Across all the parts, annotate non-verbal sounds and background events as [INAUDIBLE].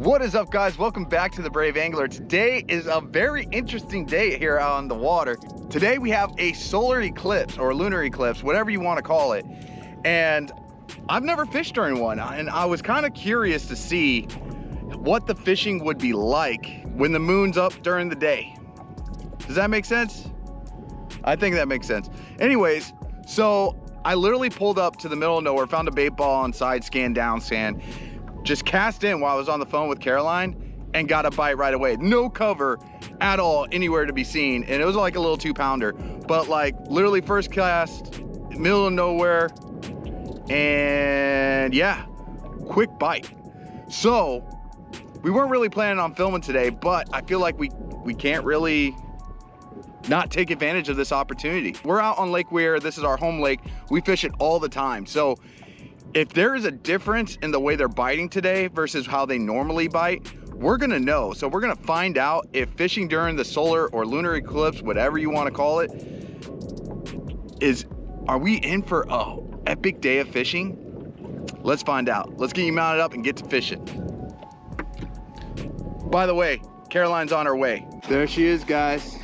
What is up guys? Welcome back to the Brave Angler. Today is a very interesting day here on the water. Today we have a solar eclipse or lunar eclipse, whatever you want to call it. And I've never fished during one and I was kind of curious to see what the fishing would be like when the moon's up during the day. Does that make sense? I think that makes sense. Anyways, so I literally pulled up to the middle of nowhere, found a bait ball on side scan, down scan, just cast in while I was on the phone with Caroline and got a bite right away. No cover at all anywhere to be seen. And it was like a little two pounder, but like literally first cast, middle of nowhere. And yeah, quick bite. So we weren't really planning on filming today, but I feel like we, we can't really not take advantage of this opportunity. We're out on Lake Weir. This is our home lake. We fish it all the time. So if there is a difference in the way they're biting today versus how they normally bite, we're gonna know. So we're gonna find out if fishing during the solar or lunar eclipse, whatever you wanna call it, is, are we in for a epic day of fishing? Let's find out. Let's get you mounted up and get to fishing. By the way, Caroline's on her way. There she is, guys.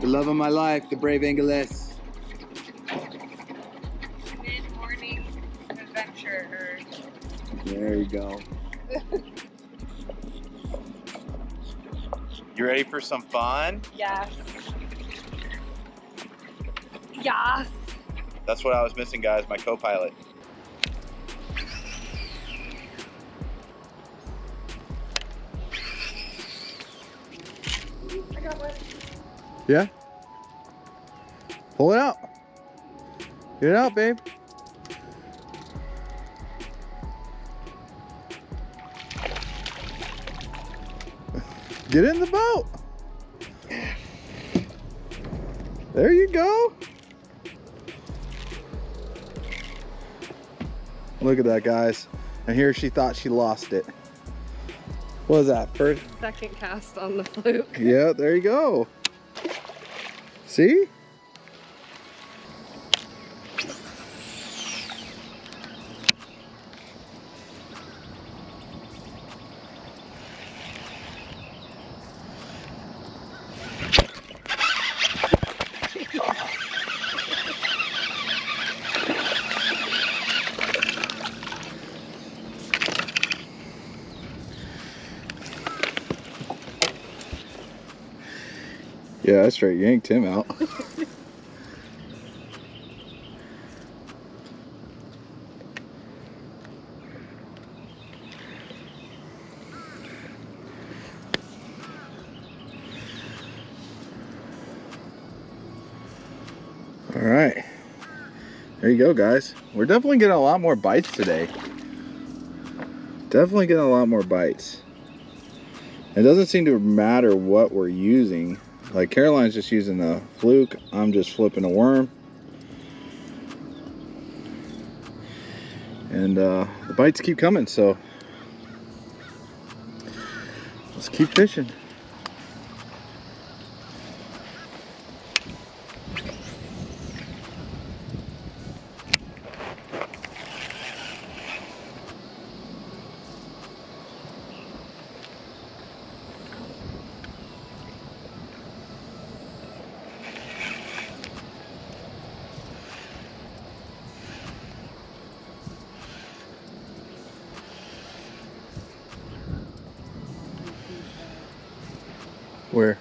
The love of my life, the brave Angeless. There you go. You ready for some fun? Yes. Yes. That's what I was missing, guys, my co-pilot. I got one. Yeah? Pull it out. Get it out, babe. Get in the boat. There you go. Look at that, guys. And here she thought she lost it. What was that? First? Second cast on the fluke. Yeah, there you go. See? Yeah, I straight yanked him out. [LAUGHS] All right. There you go, guys. We're definitely getting a lot more bites today. Definitely getting a lot more bites. It doesn't seem to matter what we're using. Like Caroline's just using the fluke. I'm just flipping a worm. And uh, the bites keep coming, so let's keep fishing. Where?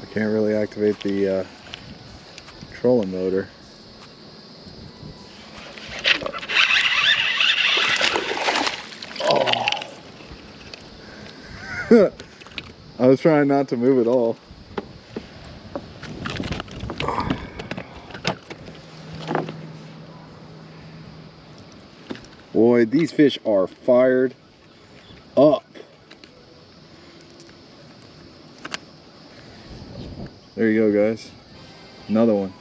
I can't really activate the uh, trolling motor. Oh. [LAUGHS] I was trying not to move at all. Boy, these fish are fired up. There you go, guys. Another one.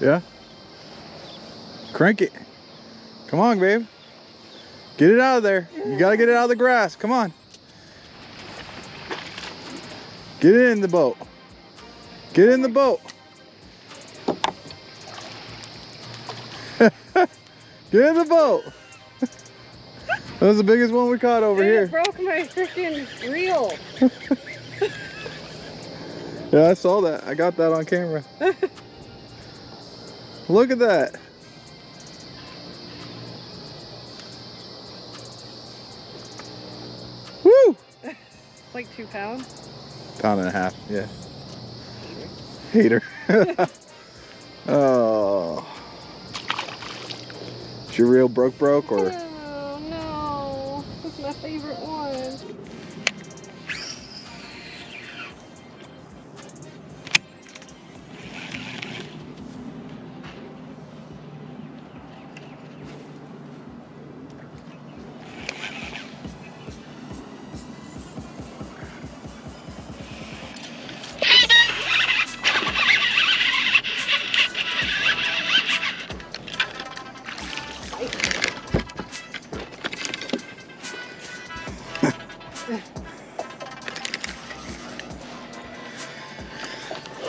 Yeah? Crank it. Come on, babe. Get it out of there. You gotta get it out of the grass. Come on. Get it in the boat. Get in the boat. [LAUGHS] Get in the boat. That was the biggest one we caught over Dude, here. It broke my freaking reel. [LAUGHS] Yeah, I saw that. I got that on camera. [LAUGHS] Look at that. Woo! [LAUGHS] like two pounds. Pound and a half, yeah. Hater. oh. Is your reel broke broke or?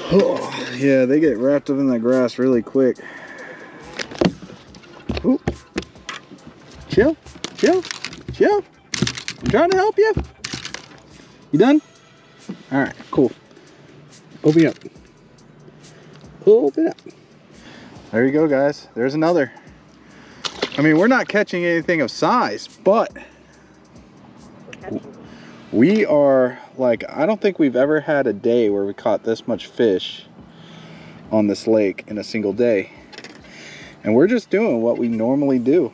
Oh, [SIGHS] yeah, they get wrapped up in that grass really quick. Ooh. Chill, chill, chill. I'm trying to help you. You done? All right, cool. Open up. Open up. There you go, guys. There's another. I mean, we're not catching anything of size, but we are like, I don't think we've ever had a day where we caught this much fish on this lake in a single day. And we're just doing what we normally do.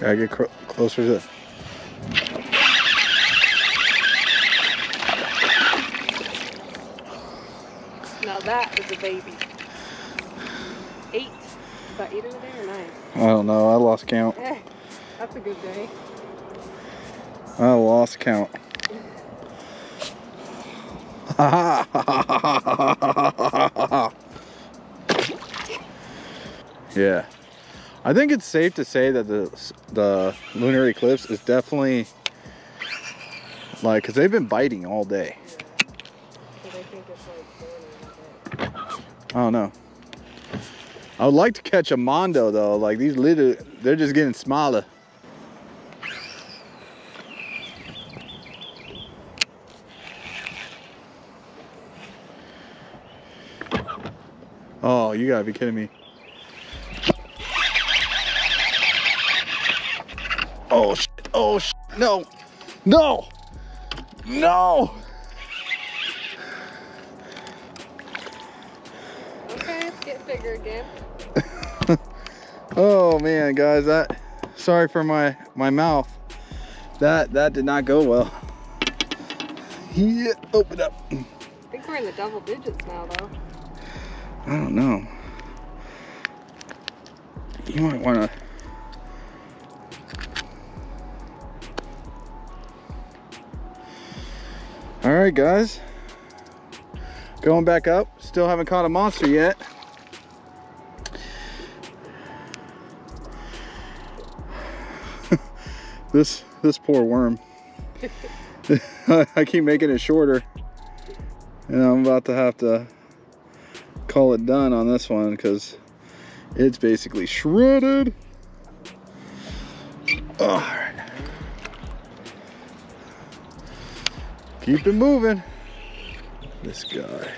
Gotta get closer to that is a baby. Eight. Is that eight a day or nine? I don't know, I lost count. Eh, that's a good day. I lost count. [LAUGHS] yeah. I think it's safe to say that the the lunar eclipse is definitely like cuz they've been biting all day. I don't know. I would like to catch a mondo though. Like these little they're just getting smaller. Oh, you gotta be kidding me. Oh, shit. oh, shit. no, no, no. Oh man, guys, that sorry for my my mouth. That that did not go well. Yeah, open up. I think we're in the double digits now though. I don't know. You might want to. All right, guys. Going back up. Still haven't caught a monster yet. This this poor worm. [LAUGHS] [LAUGHS] I keep making it shorter. And I'm about to have to call it done on this one because it's basically shredded. All right. Keep it moving. This guy.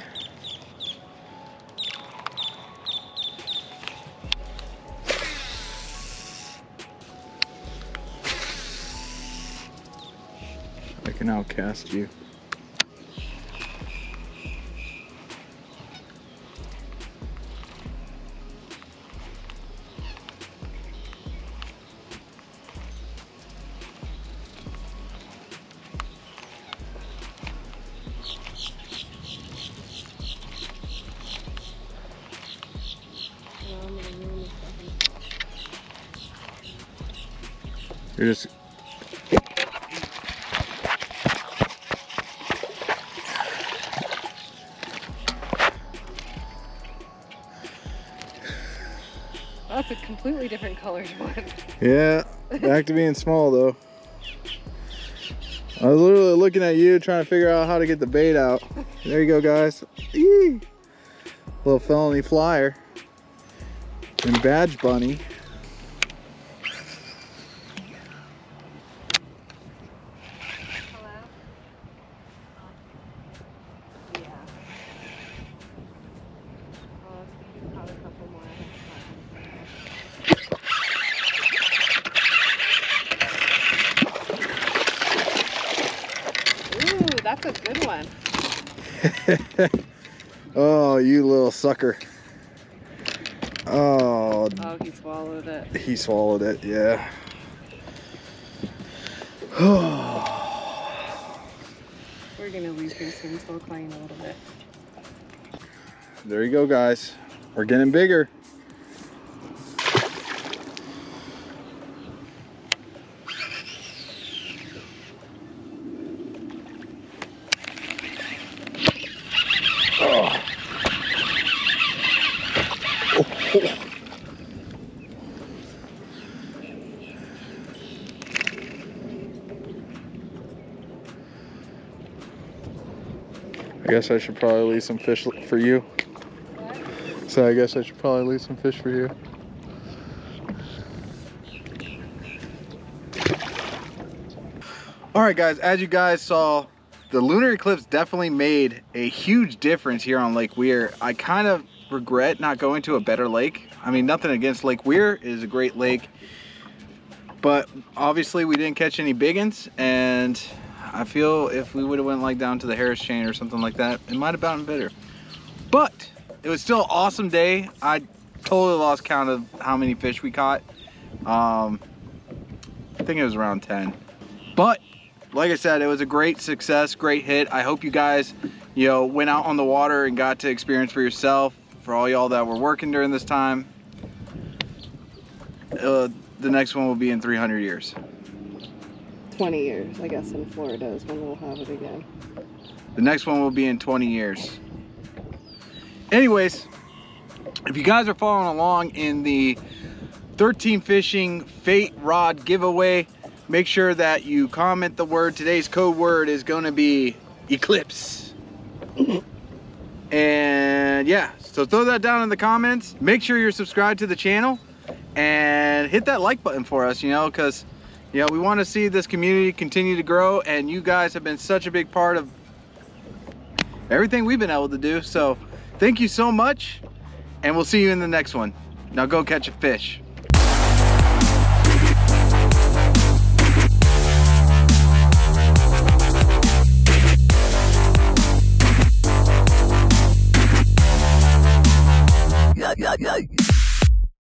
Can outcast you. You're just That's a completely different colored one. Yeah, back to being small though. I was literally looking at you trying to figure out how to get the bait out. There you go, guys. Eee! Little felony flyer. And badge bunny. Hello? Yeah. Oh, if you caught a couple more, I have time. Ooh, that's a good one. [LAUGHS] oh, you little sucker. Oh, Oh, he swallowed it. he swallowed it, yeah. [SIGHS] We're gonna leave here soon, so we'll clean a little bit. there you go, guys. We're getting bigger. Guess I should probably leave some fish for you. So I guess I should probably leave some fish for you. All right, guys, as you guys saw, the lunar eclipse definitely made a huge difference here on Lake Weir. I kind of regret not going to a better lake. I mean, nothing against Lake Weir, it is a great lake. But obviously we didn't catch any biggins and I feel if we would have went like down to the Harris chain or something like that, it might have gotten better. But it was still an awesome day. I totally lost count of how many fish we caught. Um, I think it was around 10. But like I said, it was a great success, great hit. I hope you guys, you know, went out on the water and got to experience for yourself. For all y'all that were working during this time, uh, the next one will be in 300 years. 20 years, I guess, in Florida is when we'll have it again. The next one will be in 20 years. Anyways, if you guys are following along in the 13 Fishing Fate Rod giveaway, make sure that you comment the word. Today's code word is going to be Eclipse. [CLEARS THROAT] and yeah, so throw that down in the comments. Make sure you're subscribed to the channel and hit that like button for us, you know, because you know, we want to see this community continue to grow and you guys have been such a big part of everything we've been able to do. So thank you so much and we'll see you in the next one. Now go catch a fish.